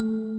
you